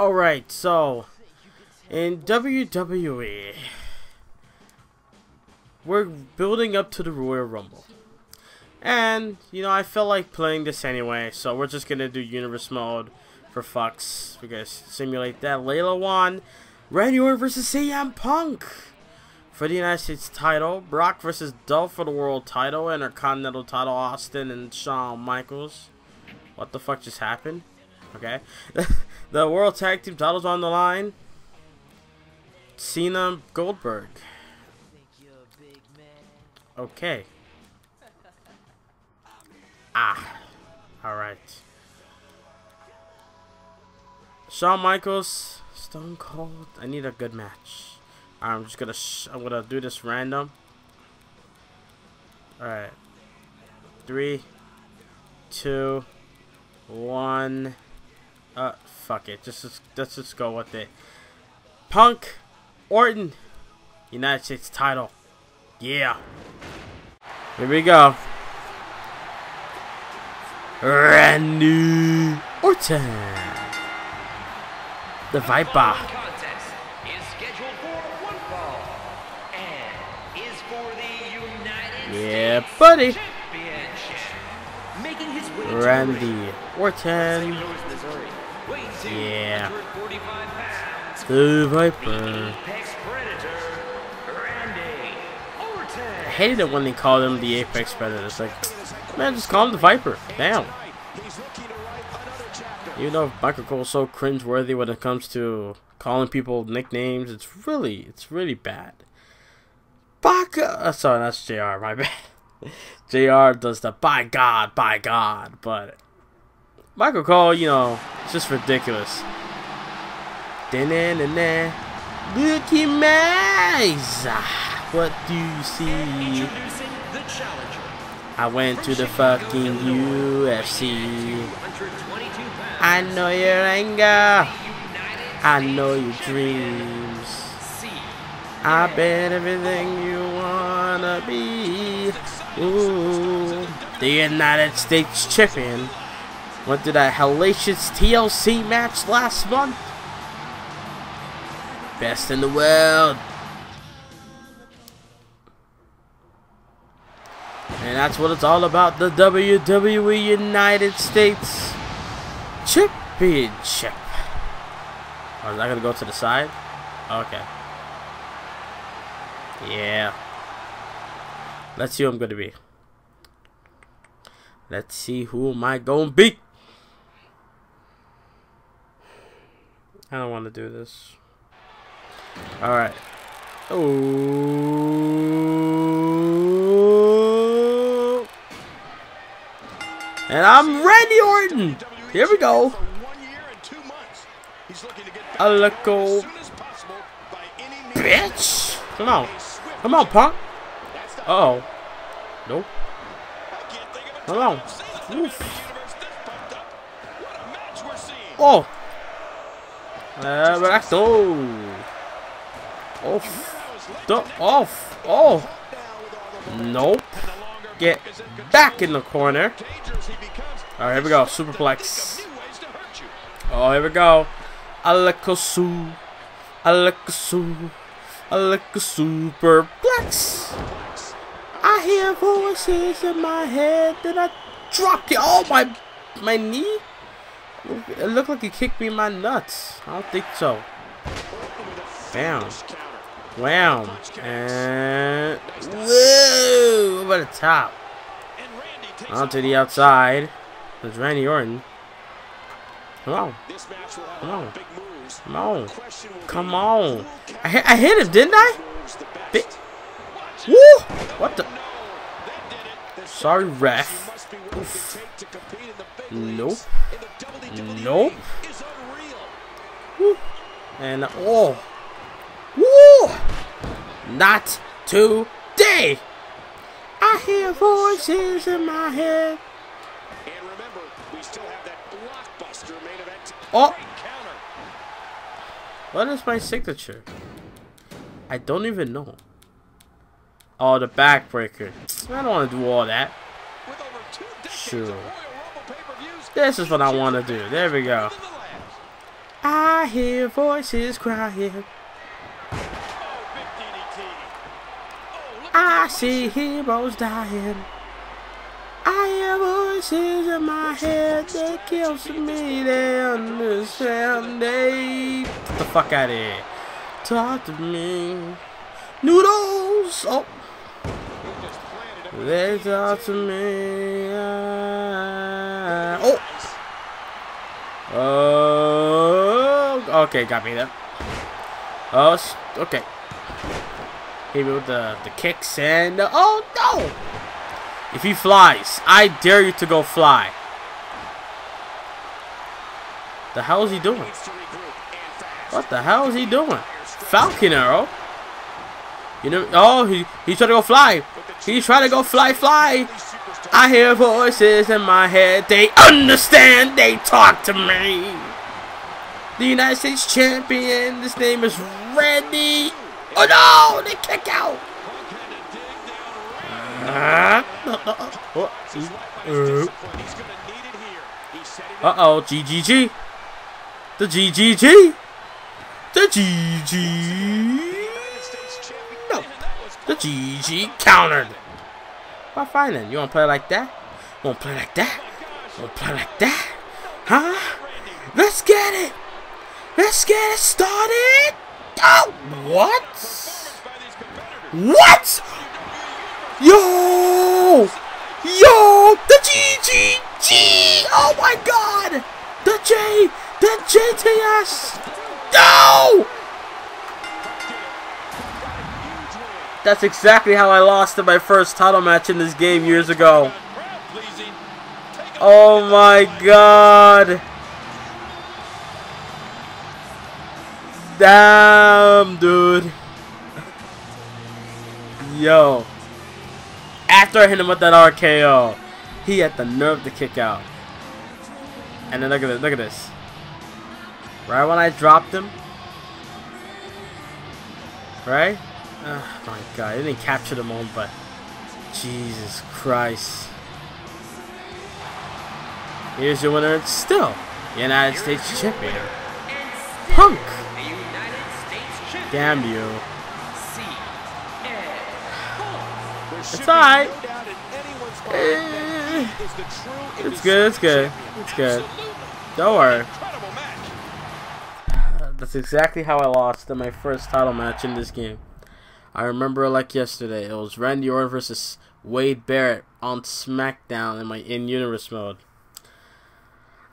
Alright, so in WWE, we're building up to the Royal Rumble. And, you know, I felt like playing this anyway, so we're just gonna do Universe mode for fucks. We're gonna simulate that. Layla won. Randy Orton versus CM Punk for the United States title. Brock versus Dolph for the world title. and Intercontinental title, Austin and Shawn Michaels. What the fuck just happened? Okay. the World Tag Team titles on the line. Cena Goldberg. Okay. Ah. Alright. Shawn Michaels, Stone Cold. I need a good match. I'm just gonna I'm gonna do this random. Alright. Three, two, one. Uh, fuck it. Just, just let's just go with it. Punk, Orton, United States title. Yeah. Here we go. Randy Orton. The Viper. Yeah, buddy. Randy Orton. Yeah. The Viper. I hated it when they called him the Apex Predator. It's like, man, just call him the Viper. Damn. You know, Michael Cole's so cringeworthy when it comes to calling people nicknames. It's really, it's really bad. Baka. Uh, sorry, that's JR. My bad. JR does the by God, by God, but Michael Cole, you know, it's just ridiculous. Da-na-na-na. Looky Mays! What do you see? I went to the fucking UFC. I know your anger. I know your dreams. I bet everything you wanna be. Ooh, the United States champion went to that hellacious TLC match last month. Best in the world. And that's what it's all about, the WWE United States Championship. Oh, is that gonna go to the side? Okay. Yeah. Let's see who I'm gonna be. Let's see who am I gonna be. I don't want to do this. Alright. Oh. And I'm Randy Orton. Here we go. A little bitch. Come on. Come on, punk. Uh oh. Nope. Come on. Oof. Oh. Uh, relax. Oh. Off. Off. Oh. Nope. Get back in the corner. Alright, here we go. Superplex. Oh, here we go. Alakasu. Alakasu. Alaka superplex. I hear voices in my head. Did I drop you? Oh, my, my knee? It looked like he kicked me in my nuts. I don't think so. Bam. Wow. And... Whoa! Over the top. Onto the outside. There's Randy Orton. Come on. Come on. Come on. Come on. I, hit, I hit him, didn't I? Bi Woo! What the? Sorry, ref. Oof. Nope. Nope. Woo. And, oh. Woo! Not today! I hear voices in my head. And remember, we still have that blockbuster main event. Oh! What is my signature? I don't even know. Oh, the backbreaker. I don't want to do all that. Sure. This is what I want to do. There we go. I hear voices crying. I see heroes dying. I hear voices in my head that kills me. They understand. They get the fuck out of here. Talk to me. Noodles. Oh. They talk to me. Oh. Okay, got me there. Oh, okay. Hit me with the, the kicks and... Oh, no! If he flies, I dare you to go fly. The hell is he doing? What the hell is he doing? Falcon arrow? You know, oh, he, he's trying to go fly. He's trying to go fly, fly. I hear voices in my head. They understand. They talk to me. The United States champion. His name is Randy. Oh no! They kick out. Uh oh, GGG. The GGG. The GG. No. The GG countered. Why fine then? You wanna play like that? You wanna play like that? You wanna play like that? Huh? Let's get it! Let's get it started! Oh, what? What? Yo! Yo! The GGG! Oh my god! The J! The GTS! No! That's exactly how I lost in my first title match in this game years ago. Oh my god! Damn, dude. Yo. After I hit him with that RKO, he had the nerve to kick out. And then look at this. Look at this. Right when I dropped him. Right? Oh my god. I didn't capture the moment, but Jesus Christ. Here's your winner it's still. United States champion. Punk. Damn you. It's alright. It's good, it's good. It's good. Don't worry. That's exactly how I lost in my first title match in this game. I remember like yesterday. It was Randy Orton versus Wade Barrett on SmackDown in my in-universe mode.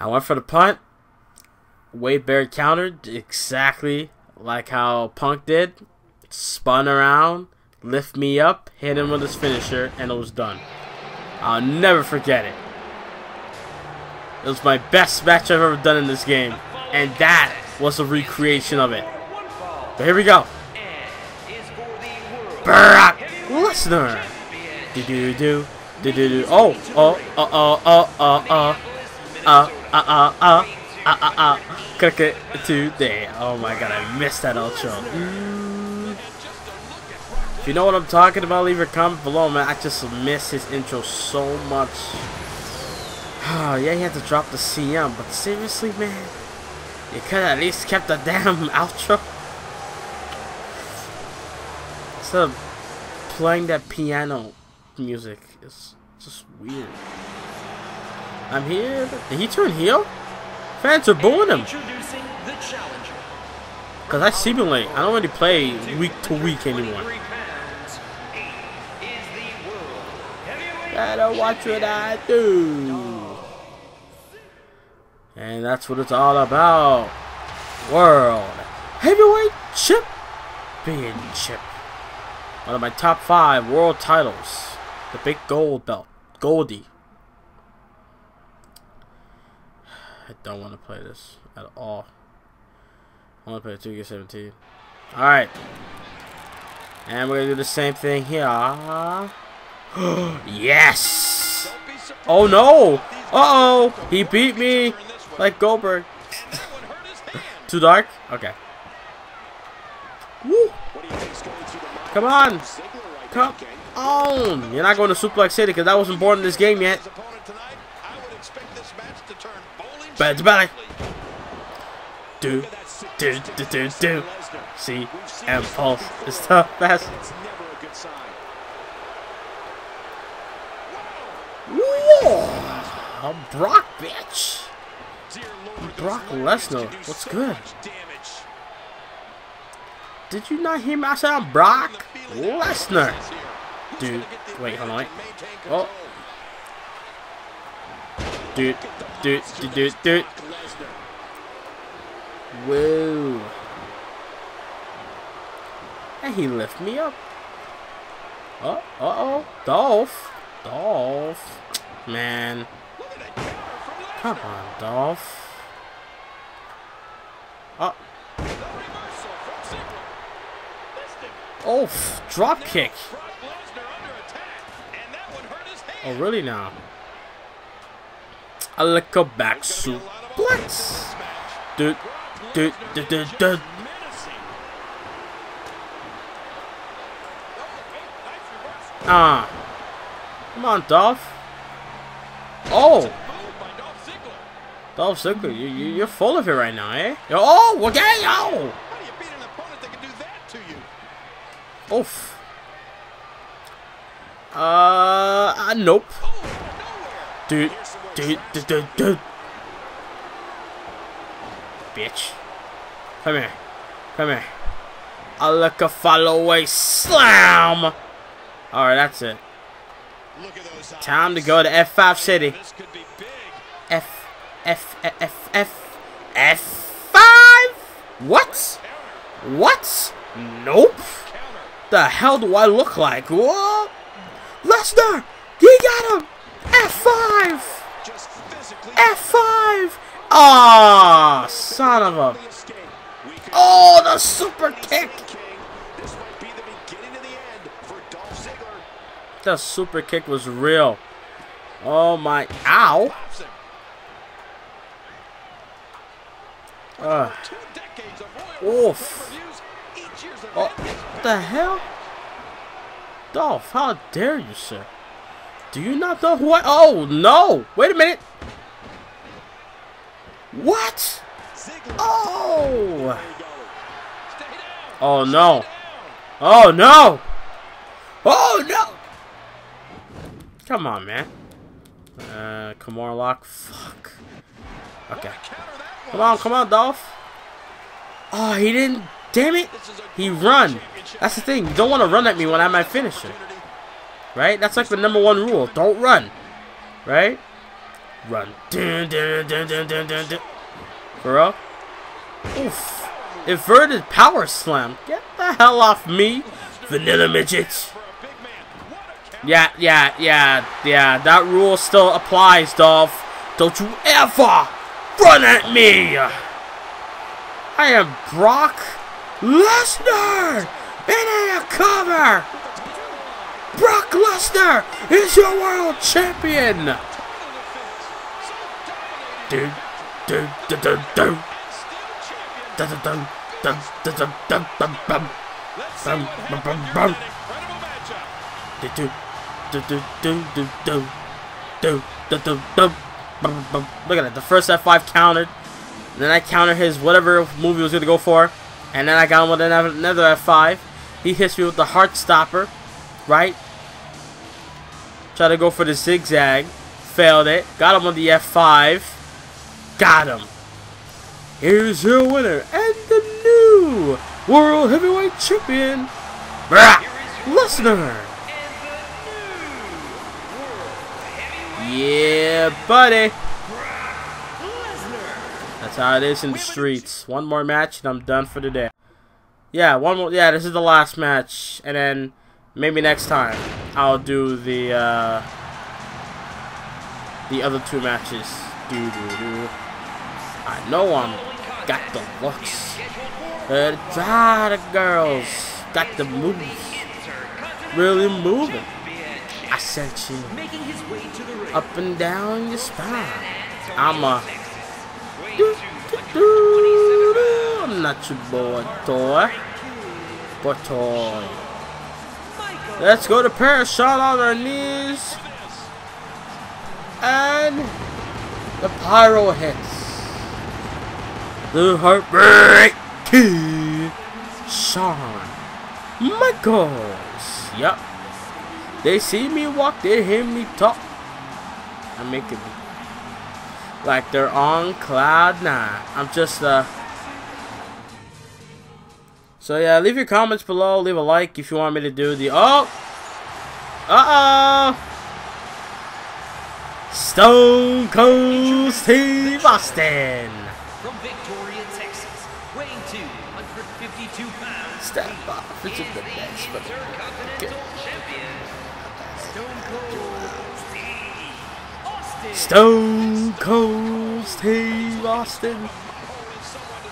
I went for the punt. Wade Barrett countered exactly like how Punk did. Spun around, lift me up, hit him with his finisher, and it was done. I'll never forget it. It was my best match I've ever done in this game. And that was a recreation of it. But here we go. Brock Lesnar. Do do do do do do. Oh oh oh oh oh oh oh uh uh uh uh uh uh. Click it today. Oh my god, I missed that outro. Mm. If you know what I'm talking about, leave a comment below, man. I just miss his intro so much. Oh, yeah, he had to drop the CM, but seriously, man, you could at least kept the damn outro. Instead of playing that piano music, it's just weird. I'm here. Did he turn heel? Fans are booing him. Because I simulate. I don't really play week to week anymore. Gotta watch what I do. And that's what it's all about. World Heavyweight Championship. One of my top five world titles. The big gold belt. Goldie. I don't want to play this at all. I want to play 2K17. Alright. And we're going to do the same thing here. yes! Oh no! Uh-oh! He beat me! Like Goldberg. Too dark? Okay. Woo! Come on! Come on! You're not going to Suplex City because that wasn't born in this game yet. Bad belly. do, do, do, do, do. See, impulse is the best. Brock, bitch. Brock Lesnar, what's good? Did you not hear me? Said I'm Brock Lesnar. Dude, wait, hold on. Wait. Oh. Dude, dude, dude, dude, dude. Whoa. And he lift me up. Oh, uh-oh. Dolph. Dolph. Man. Come on, Dolph. Oh. Oh, drop kick. Oh, really now? I like a back suplex. Dude, dude, dude, dude, dude. Ah. Come on, Dolph. Oh. Dolph Ziggler, you, you, you're full of it right now, eh? Oh, okay, yo. Oof. Uh, uh nope. Dude, dude, dude, dude, dude. Bitch. Come here. Come here. I look a fallaway slam. Alright, that's it. Time to go to F5 City. F, F, F, F, F, F5? What? What? Nope. The hell do I look like? Whoa! Lesnar! He got him! F5! F5! Ah, oh, son of a... Oh, the super kick! The super kick was real. Oh my... Ow! Uh. Oof. Oh, what the hell? Dolph, how dare you, sir? Do you not know who I... Oh, no! Wait a minute! What? Oh! Oh, no. Oh, no! Oh, no! Come on, man. Uh, Kimura lock? Fuck. Okay. Come on, come on, Dolph. Oh, he didn't Damn it! He run. That's the thing. You don't want to run at me when I'm at finisher. Right? That's like the number one rule. Don't run. Right? Run. Dun, dun, dun, dun, dun, dun, dun. For real? Oof. Inverted power slam. Get the hell off me, vanilla midget. Yeah, yeah, yeah, yeah. That rule still applies, Dolph. Don't you ever run at me. I am Brock Lesnar in a cover. Brock Lesnar is your world champion. Dude, dude, dude, dude, dude. Dun dun dun dun dun dun dun dun bum bum bum bum bum. Do do do do do do do do do do do. Look at it. The first F5 countered. Then I countered his whatever move he was gonna go for. And then I got him with another, another F5. He hits me with the Heart Stopper, right? Try to go for the zigzag. Failed it. Got him on the F5. Got him. Here's your winner and the new World Heavyweight Champion, Brock Lesnar. Yeah, buddy. That's how it is in the streets. One more match and I'm done for the day. Yeah, one more. Yeah, this is the last match, and then maybe next time I'll do the uh, the other two matches. Do do do. I know I'm got the looks. Uh, the girls got the moves. Really moving. I sent you up and down your spine. I'm a not your boy. Let's go to Paris. Shot on our knees. And the pyro hits. the Heartbreak Kid, Shawn Michaels. Yep. They see me walk, they hear me talk. I'm making like they're on cloud nine. I'm just uh. So yeah, leave your comments below. Leave a like if you want me to do the oh. Uh oh. Stone Cold Steve Austin. From Victoria, Texas, weighing 252 pounds. Step off. It's the best. But Intercontinental Champion, Stone Cold Steve Austin. Stone Cold Steve Austin.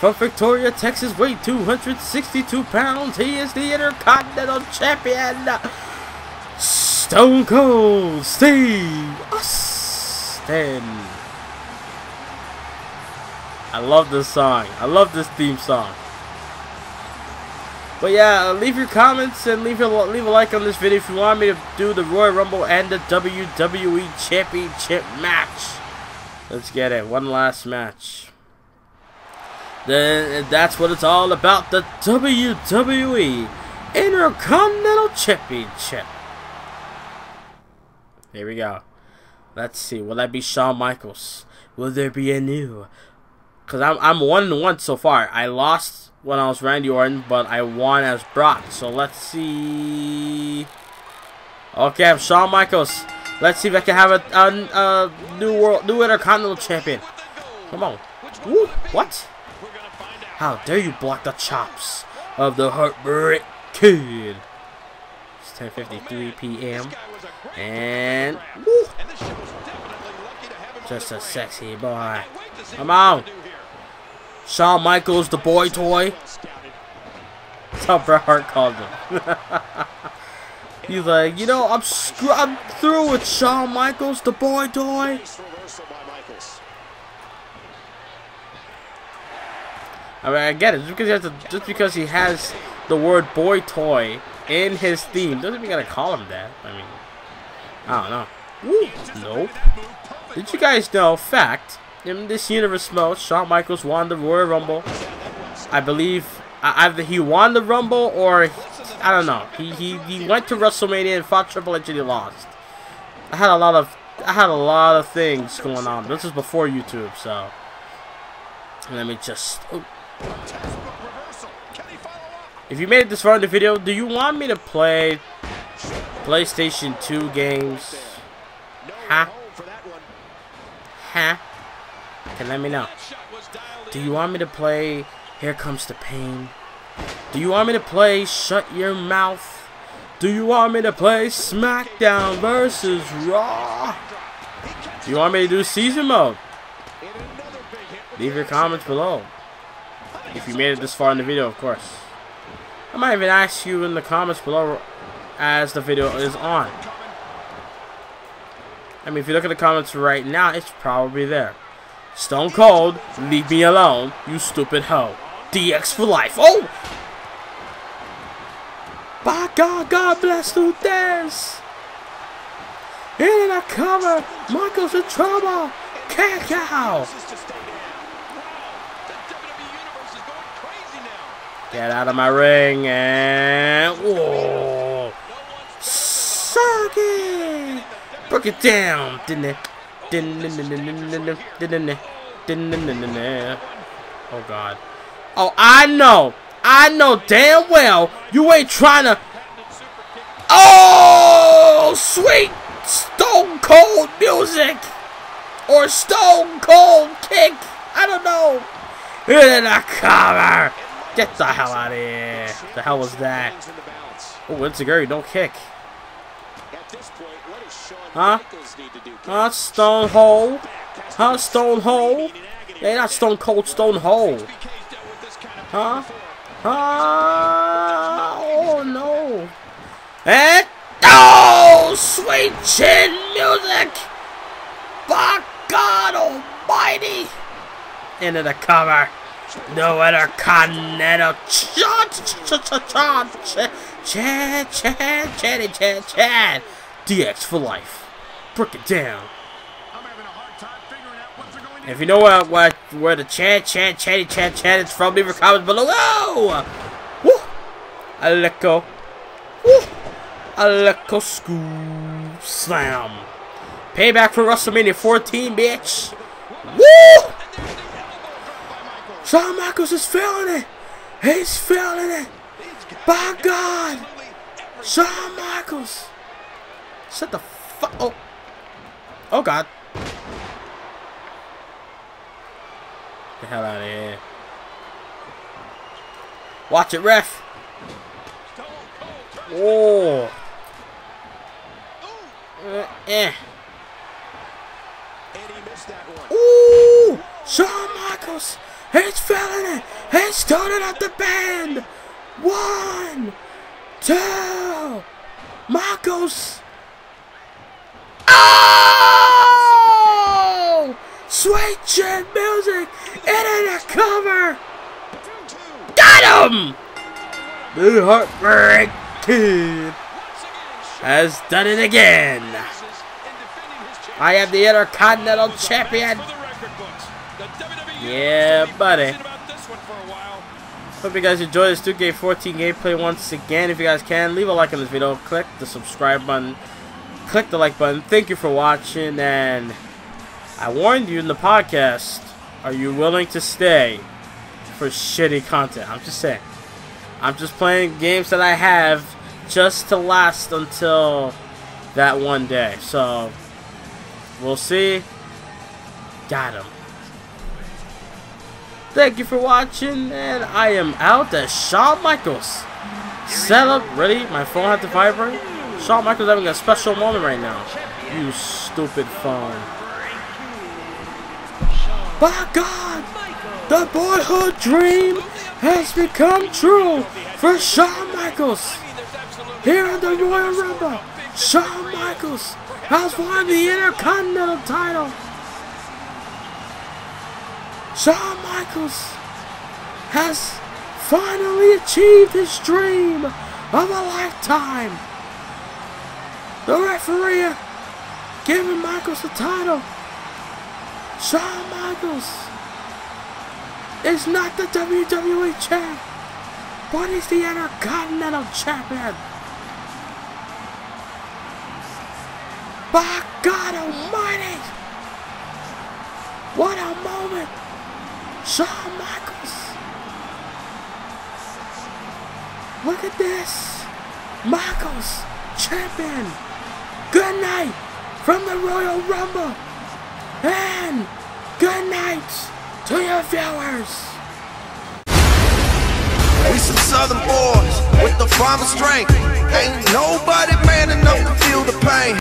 From Victoria, Texas, weight 262 pounds. He is the Intercontinental Champion. Stone Cold Steve Austin. I love this song. I love this theme song. But yeah, uh, leave your comments and leave a leave a like on this video if you want me to do the Royal Rumble and the WWE Championship match. Let's get it. One last match. Then that's what it's all about. The WWE Intercontinental Championship. Here we go. Let's see. Will that be Shawn Michaels? Will there be a new? Cause I'm I'm one and one so far. I lost when I was Randy Orton, but I won as Brock. So let's see. Okay, I'm Shawn Michaels. Let's see if I can have a, a, a new world, new Intercontinental Champion. Come on. Woo, what? How dare you block the chops of the Heartbreak Kid? It's 10:53 p.m. and woo, just a sexy boy. Come on. Shawn Michaels, the boy toy. That's how Bret Hart called him. He's like, you know, I'm I'm through with Shawn Michaels, the boy toy. I mean, I get it. Just because he has, to, just because he has the word boy toy in his theme doesn't mean you gotta call him that. I mean, I don't know. Woo. Nope. Did you guys know? Fact in this universe mode, Shawn Michaels won the Royal Rumble. I believe uh, either he won the Rumble or I don't know. He he he went to WrestleMania and fought Triple H and he lost. I had a lot of I had a lot of things going on. This is before YouTube, so let me just. Oh. If you made it this far in the video, do you want me to play PlayStation 2 games? Huh? Huh? Can let me know. Do you want me to play Here Comes the Pain? Do you want me to play Shut Your Mouth? Do you want me to play SmackDown versus Raw? Do you want me to do season mode? Leave your comments below. If you made it this far in the video, of course. I might even ask you in the comments below as the video is on. I mean, if you look at the comments right now, it's probably there. Stone Cold, leave me alone, you stupid hoe. DX for life. Oh! By God, God bless dares. In a cover, Michael's in trouble. Kick out. Get out of my ring and whoa, suck it. Break it down, didn't it? Didn't it? Didn't it? Oh God. Oh, I know. I know damn well you ain't trying to. Oh, sweet Stone Cold music or Stone Cold kick. I don't know. In the cover. Get the hell out of here. The hell was that? Oh, Enzuigiri, don't kick. Huh? Huh, Stone Hole? Huh, Stone Hole? Yeah, not Stone Cold, Stone Hole. Huh? Huh? Oh, no. And, oh, sweet chin music! By God almighty! Into the cover. No other continental Chad, Chad, Chad, Chad, Chad, DX for life. Break it down. If you know where, where, where the chant, chant, chanty, chant, chant is from, leave your comments below. Woo! A little. Woo! A little scoop slam. Payback for WrestleMania 14, bitch. Woo! Shawn Michaels is feeling it. He's feeling it. By God. Shawn Michaels. Shut the fuck. Oh. Oh, God. The hell out of here. Watch it, ref. Oh. Uh, eh. Ooh! Shawn Michaels! He's feeling it! Starting up the band! One! Two! Marcos! Oh! Sweet chin music! Into the cover! Got him! The Heartbreak Kid has done it again! I am the Intercontinental Champion. Yeah, buddy. Hope you guys enjoyed this 2K14 gameplay once again. If you guys can, leave a like on this video. Click the subscribe button. Click the like button. Thank you for watching. And I warned you in the podcast. Are you willing to stay for shitty content? I'm just saying. I'm just playing games that I have just to last until that one day. So... We'll see. Got him. Thank you for watching, and I am out. at Shawn Michaels. Set up, ready? My phone had to vibrate. Shawn Michaels having a special moment right now. You stupid phone. By God, the boyhood dream has become true for Shawn Michaels. Here in the Royal Rumble, Shawn Michaels has won the Intercontinental title. Shawn Michaels has finally achieved his dream of a lifetime. The referee giving Michaels the title. Shawn Michaels is not the WWE champ, but he's the Intercontinental champion. By God Almighty! What a moment! Shawn Michaels! Look at this! Michaels, champion! Good night from the Royal Rumble! And good night to your viewers! We some southern boys with the farmer strength. Ain't nobody man enough to feel the pain.